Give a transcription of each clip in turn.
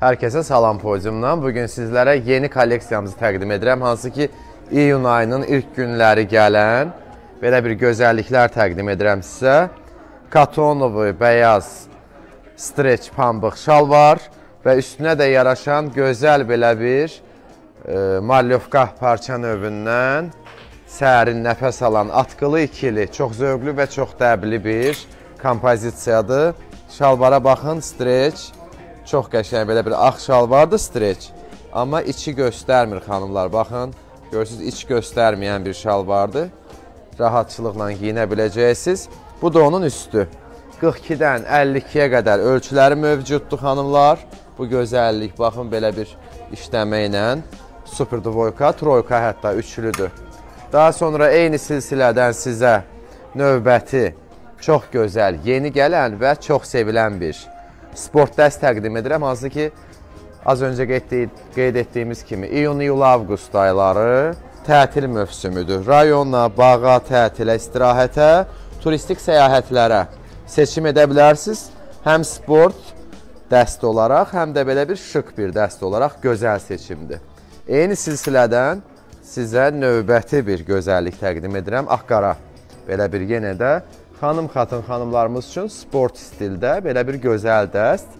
Hər kəsə salam podiumdan. Bu gün sizlərə yeni kolleksiyamızı təqdim edirəm. Hansı ki, iyun ayının ilk günləri gələn belə bir gözəlliklər təqdim edirəm sizə. Katonovu bəyaz streç pambıq şalvar və üstünə də yaraşan gözəl belə bir e, malyovka parça növündən sərin nəfəs alan atqılı ikili, çox zövqlü və çox dəbli bir kompozisiyadır. Şalvara baxın, streç. Çox qəşəng belə bir ağ şalvardır, streç. Amma içi göstərmir xanımlar. Baxın, görürsünüz, iç göstərməyən bir şalvardır. Rahatçılıqla giyinə biləcəksiniz. Bu da onun üstü. 42-dən 52-yə qədər ölçüləri mövcuddur xanımlar. Bu gözəllik, baxın belə bir işləmə ilə super dvoyka, troyka hətta üçlüdür. Daha sonra eyni silsilədən sizə növbəti çox gözəl, yeni gələn və çox sevilən bir sport dəst təqdim edirəm. Hansı ki, az öncə qeyd etdiyimiz kimi iyun, iyul, avqust ayları tətil mövsümüdür. Rayona, bağa, tətilə, istirahətə, turistik səyahətlərə seçim edə bilərsiniz. Həm sport dəst olaraq, həm də belə bir şık bir dəst olaraq gözəl seçimdir. Eyni silsilədən sizə növbəti bir gözəllik təqdim edirəm. Ağqara. Belə bir yenə də xanım xatın xanımlarımız üçün sport stildə belə bir gözəl dəst.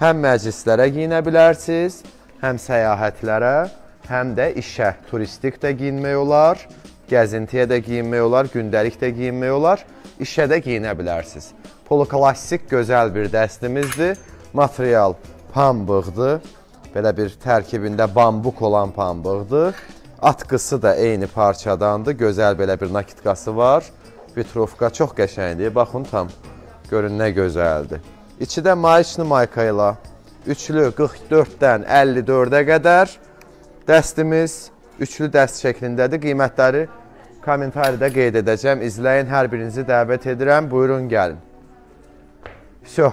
Həm məclislərə giyinə bilərsiniz, həm səyahətlərə, həm də işə, turistik də giyinmək olar, gəzintiyə də giyinmək olar, gündəlik də giyinmək olar, işə də giyinə bilərsiniz. Poloklassik gözəl bir dəstimizdir. Material pambıqdır. Belə bir tərkibində bambuk olan pambıqdır. Atkısı da eyni parçadandır. Gözəl belə bir nakitqası var. Vitrovka çox qəşəngdir. Baxın tam. Görün nə gözəldir. İçi də mayışlı mayka ilə üçlü 44-dən 54-ə qədər dəstimiz üçlü dəst şəklindədir. Qiymətləri kommentariyada qeyd edəcəm. İzləyin, hər birinizi dəvət edirəm. Buyurun gəlin. Всё.